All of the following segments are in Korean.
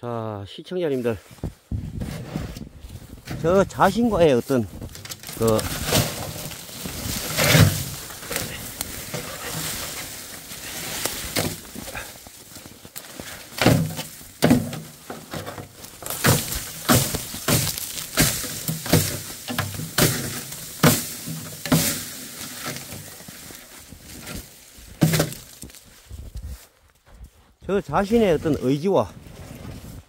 자, 시청자님들. 저 자신과의 어떤, 그, 저 자신의 어떤 의지와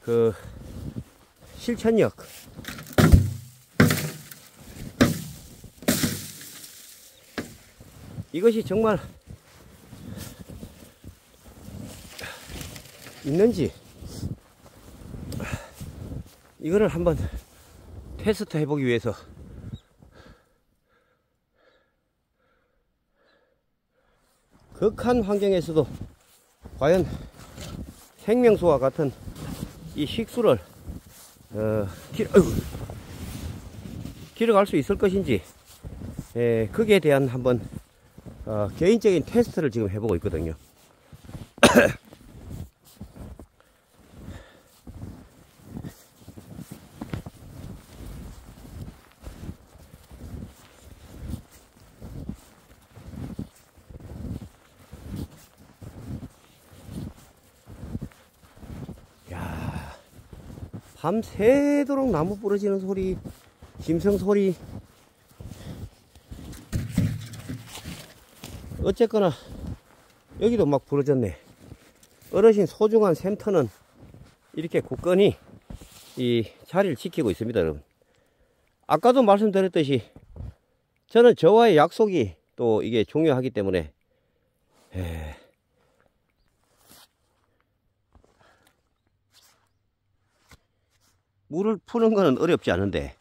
그 실천력 이것이 정말 있는지 이거를 한번 테스트 해보기 위해서 극한 환경에서도 과연 생명수와 같은 이 식수를 어, 길어갈 수 있을 것인지 에, 거기에 대한 한번 어, 개인적인 테스트를 지금 해보고 있거든요. 밤새도록 나무 부러지는 소리, 짐승 소리. 어쨌거나 여기도 막 부러졌네. 어르신 소중한 샘터는 이렇게 굳건히 이 자리를 지키고 있습니다, 여러분. 아까도 말씀드렸듯이 저는 저와의 약속이 또 이게 중요하기 때문에 에... 물을 푸는 거는 어렵지 않은데.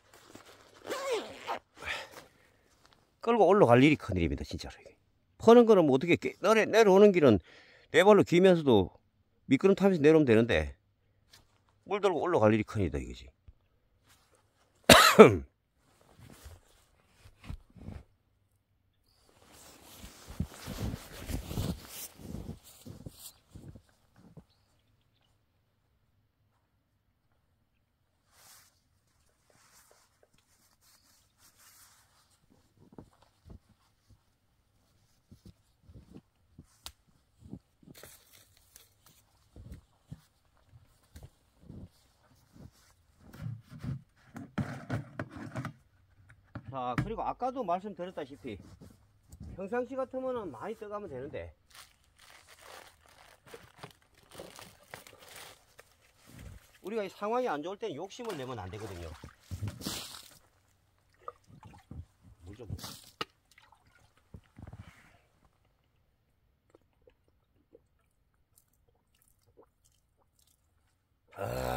끌고 올라갈 일이 큰일입니다 진짜로. 퍼는 거는 뭐 어떻게 깨- 내려, 내려오는 길은 네 발로 기면서도 미끄럼 타면서 내려오면 되는데 물 들고 올라갈 일이 큰일이다 이거지 자 그리고 아까도 말씀드렸다시피 평상시 같으면 많이 떠가면 되는데. 우리가 이 상황이 안 좋을 때는 욕심을 내면 안 되거든요. 물좀 아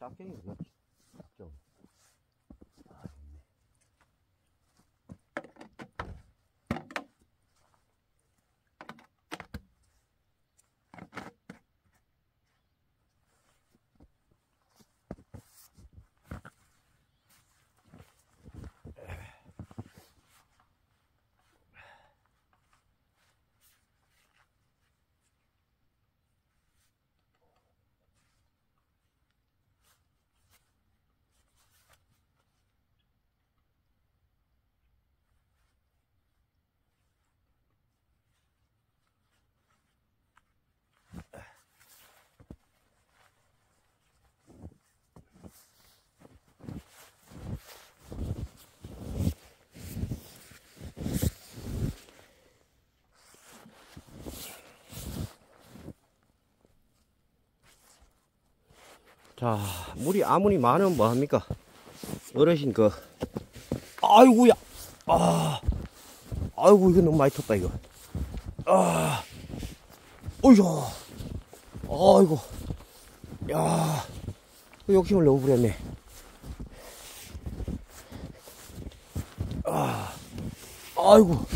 이 자, 물이 아무리 많으면 뭐합니까? 어르신 그, 아이고야! 아, 아이고, 이거 너무 많이 텄다, 이거. 아, 어이구, 아이고, 야, 욕심을 너무 부렸네. 아, 아이고,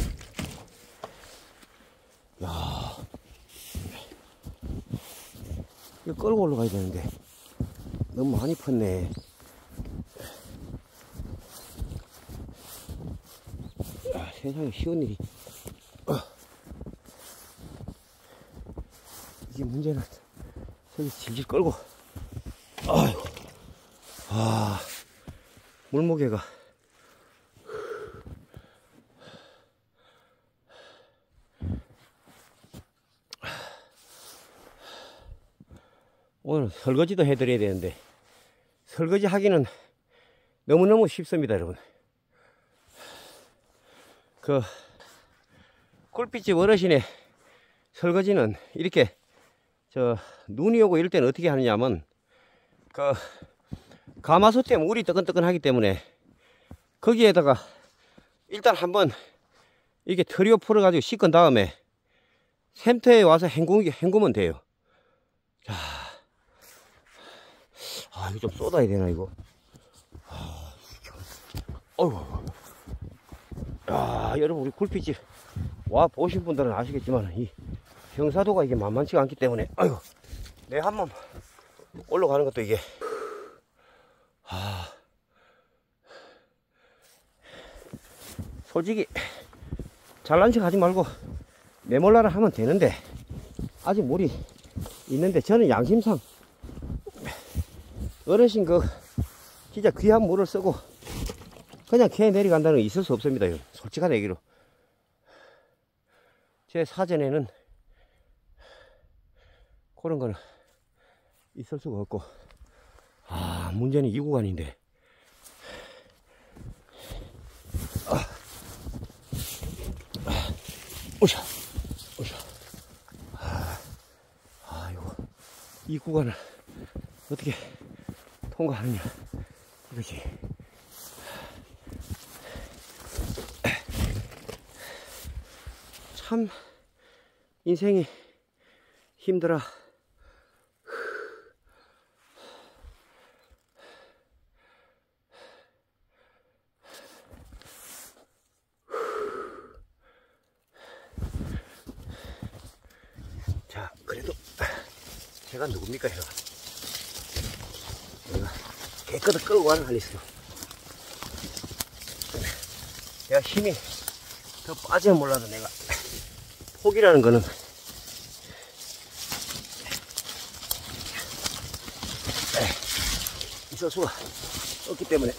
야, 이거 끌고 올라가야 되는데. 너무 많이 폈네. 야, 세상에 쉬운 일이. 어. 이게 문제는 저기 질질 끌고. 아유, 아, 물무게가. 오늘 설거지도 해드려야 되는데 설거지 하기는 너무너무 쉽습니다 여러분. 그 꿀빛집 어르신의 설거지는 이렇게 저 눈이 오고 이럴 때는 어떻게 하느냐면 그 가마솥에 물이 뜨끈뜨끈하기 때문에 거기에다가 일단 한번 이게 털이오 풀어 가지고 씻은 다음에 샘터에 와서 헹구, 헹구면 돼요. 자 아, 이거 좀 쏟아야 되나, 이거? 아, 어휴. 야, 여러분, 우리 굴빛집 와 보신 분들은 아시겠지만, 이 경사도가 이게 만만치가 않기 때문에, 아이고, 내한번 올라가는 것도 이게, 아, 솔직히, 잘난 척 하지 말고, 내몰라라 하면 되는데, 아직 물이 있는데, 저는 양심상, 어르신 그 진짜 귀한 물을 쓰고 그냥 캐 내려간다는 게 있을 수 없습니다. 솔직한 얘기로. 제 사전에는 그런 거는 있을 수가 없고. 아 문제는 이 구간인데. 아, 아, 오샤 오샤. 아, 아이고. 이 구간을 어떻게 통과하느냐 이거지 참 인생이 힘들어. 자 그래도 제가 누굽니까 제가 끌고 가는 할 있어. 내가 힘이 더 빠지면 몰라도 내가 폭이라는 거는 있을 수가 없기 때문에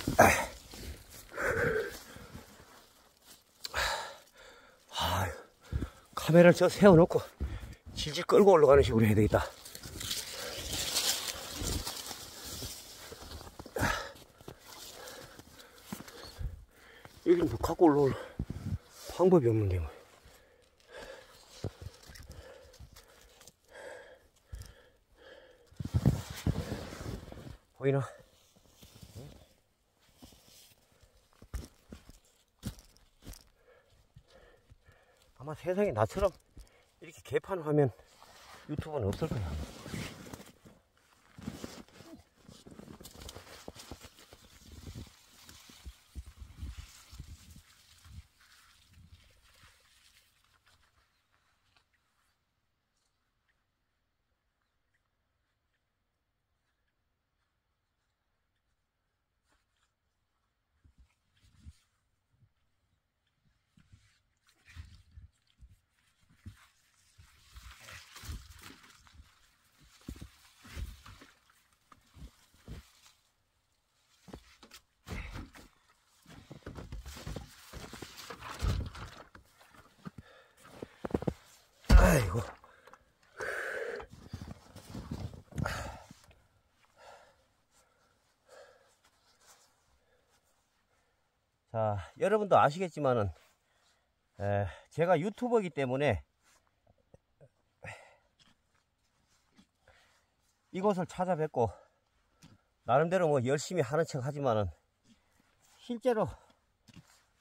아, 카메라를 저 세워놓고 질질 끌고 올라가는 식으로 해야 되겠다. 여기는 뭐 갖고 올라올 방법이 없는데 뭐. 보이나? 아마 세상에 나처럼 이렇게 개판 화면 유튜브는 없을 거야. 아이고. 자, 여러분도 아시겠지만은, 에, 제가 유튜버이기 때문에 이곳을 찾아뵙고 나름대로 뭐 열심히 하는 척 하지만은 실제로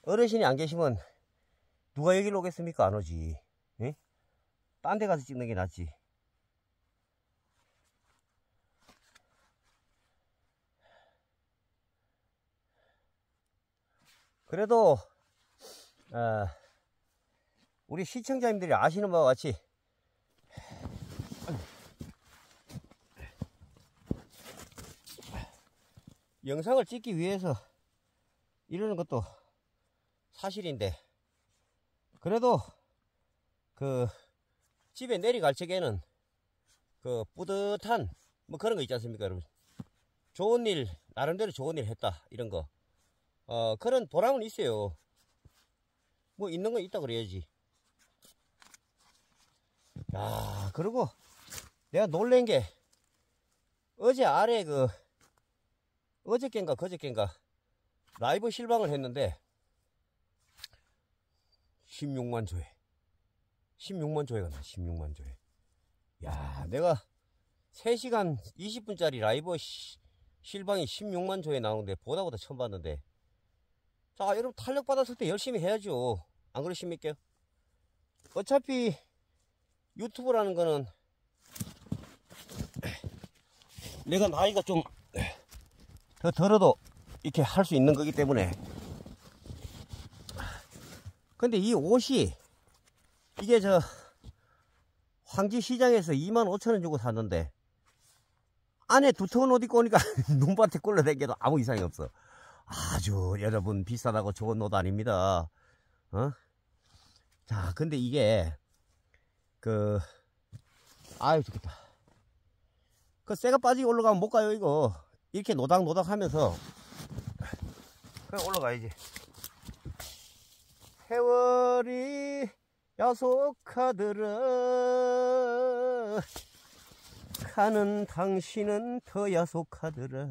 어르신이 안 계시면 누가 여기로 오겠습니까? 안 오지. 예? 딴데 가서 찍는 게 낫지. 그래도 어, 우리 시청자님들이 아시는 바와 같이 영상을 찍기 위해서 이러는 것도 사실인데 그래도 그 집에 내려갈 적에는 그 뿌듯한 뭐 그런 거 있지 않습니까 여러분? 좋은 일 나름대로 좋은 일 했다 이런 거. 어, 그런 보람은 있어요. 뭐 있는 건 있다 그래야지. 야 그리고 내가 놀란 게 어제 아래 그 어저께인가 그저께인가 라이브 실방을 했는데 16만 조회 16만 조회가 나 16만 조회. 야 내가 3시간 20분짜리 라이브 시, 실방이 16만 조회 나오는데 보다 보다 처음 봤는데. 자 여러분 탄력 받았을 때 열심히 해야죠. 안 그러십니까? 어차피 유튜브라는 거는 내가 나이가 좀더 들어도 이렇게 할 수 있는 거기 때문에. 근데 이 옷이 이게 저 황지 시장에서 2만 5천원 주고 샀는데 안에 두터운 옷 입고 오니까 눈밭에 꿀러댕겨도 아무 이상이 없어. 아주 여러분 비싸다고 좋은 옷 아닙니다. 어? 자 근데 이게 그 아유 좋겠다. 그 쇠가 빠지게 올라가면 못 가요 이거. 이렇게 노닥노닥 하면서 그래 올라가야지. 세월이 야속하더라. 가는 당신은 더 야속하더라.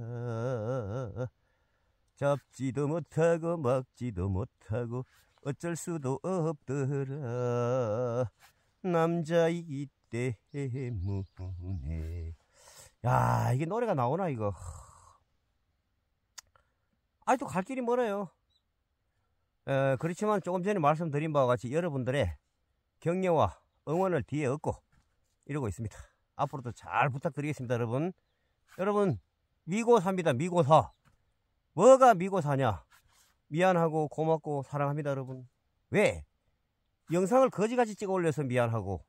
잡지도 못하고 막지도 못하고 어쩔 수도 없더라. 남자이기 때문에. 야 이게 노래가 나오나 이거? 아직도 갈 길이 멀어요. 에, 그렇지만 조금 전에 말씀드린 바와 같이 여러분들의 격려와 응원을 뒤에 얻고 이러고 있습니다. 앞으로도 잘 부탁드리겠습니다, 여러분. 여러분, 미고사입니다, 미고사. 뭐가 미고사냐? 미안하고 고맙고 사랑합니다, 여러분. 왜? 영상을 거지같이 찍어 올려서 미안하고.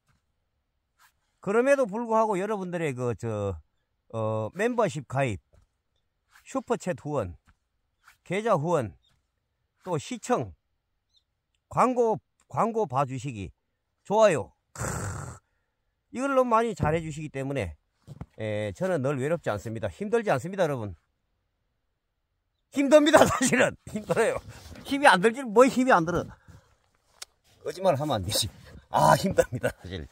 그럼에도 불구하고 여러분들의 그, 저, 어, 멤버십 가입, 슈퍼챗 후원, 계좌 후원, 또 시청, 광고, 광고 봐주시기, 좋아요. 크, 이걸 너무 많이 잘해주시기 때문에, 에, 저는 늘 외롭지 않습니다. 힘들지 않습니다, 여러분. 힘듭니다, 사실은. 힘들어요. 힘이 안 들지, 뭐 힘이 안 들어. 거짓말 하면 안 되지. 아, 힘듭니다, 사실.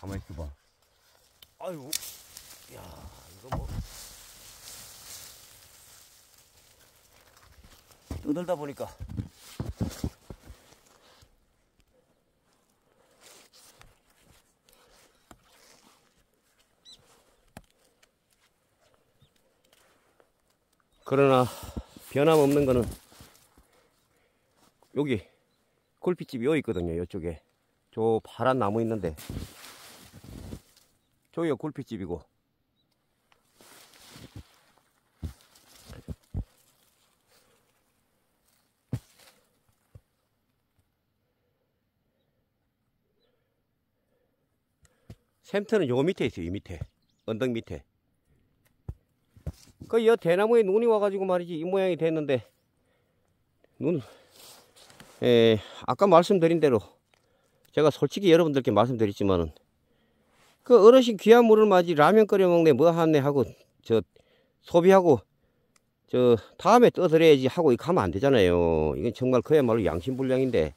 가만히 있어봐. 아유, 야, 이거 뭐. 떠들다 보니까 그러나 변함없는 거는 여기 굴빛집이 여기 있거든요 이쪽에 저 파란 나무 있는데 저기가 굴빛집이고 샘터는 요 밑에 있어요, 이 밑에. 언덕 밑에. 그, 여 대나무에 눈이 와가지고 말이지, 이 모양이 됐는데, 눈, 에, 아까 말씀드린 대로, 제가 솔직히 여러분들께 말씀드렸지만은, 그 어르신 귀한 물을 맞이 라면 끓여 먹네, 뭐 하네 하고, 저, 소비하고, 저, 다음에 떠들어야지 하고 하면 안 되잖아요. 이건 정말 그야말로 양심불량인데,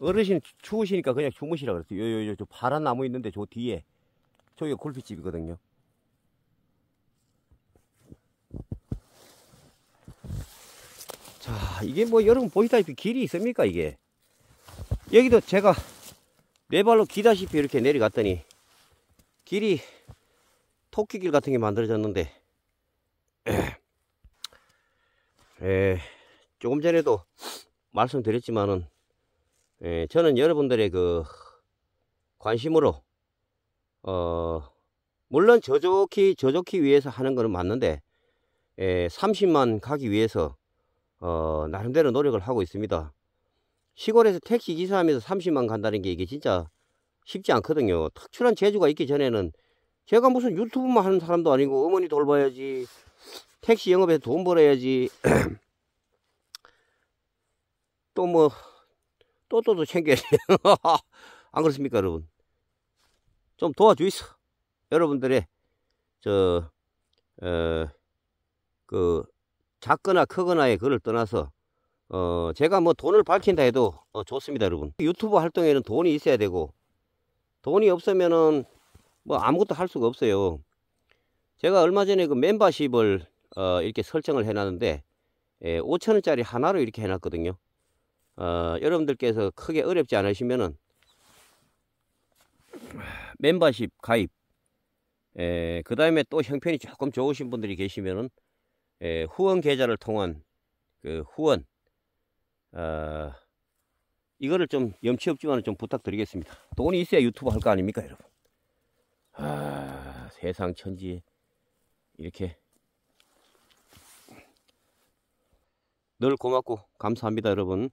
어르신 추우시니까 그냥 주무시라 그랬어요. 요, 요, 요, 저 파란 나무 있는데 저 뒤에. 저기가 골프집이거든요. 자, 이게 뭐 여러분 보시다시피 길이 있습니까, 이게? 여기도 제가 네 발로 기다시피 이렇게 내려갔더니 길이 토끼길 같은 게 만들어졌는데 에, 조금 전에도 말씀드렸지만은 에, 저는 여러분들의 그 관심으로 어 물론 저좋기 저좋기 위해서 하는 거는 맞는데 에, 30만 가기 위해서 어 나름대로 노력을 하고 있습니다. 시골에서 택시 기사하면서 30만 간다는 게 이게 진짜 쉽지 않거든요. 특출한 재주가 있기 전에는 제가 무슨 유튜브만 하는 사람도 아니고 어머니 돌봐야지 택시 영업해서 돈 벌어야지 또뭐 또또또 챙겨야지 안 그렇습니까 여러분? 좀 도와주이소. 여러분들의 저 어, 그 작거나 크거나의 그를 떠나서 어 제가 뭐 돈을 밝힌다 해도 어, 좋습니다 여러분. 유튜브 활동에는 돈이 있어야 되고 돈이 없으면은 뭐 아무것도 할 수가 없어요. 제가 얼마 전에 그 멤버십을 어, 이렇게 설정을 해 놨는데 예, 5천원짜리 하나로 이렇게 해 놨거든요 어, 여러분들께서 크게 어렵지 않으시면은 멤버십 가입 예, 그 다음에 또 형편이 조금 좋으신 분들이 계시면은 예, 후원 계좌를 통한 그 후원 어, 이거를 좀 염치 없지만 좀 부탁드리겠습니다. 돈이 있어야 유튜브 할 거 아닙니까, 여러분? 아, 세상 천지 이렇게 늘 고맙고 감사합니다, 여러분.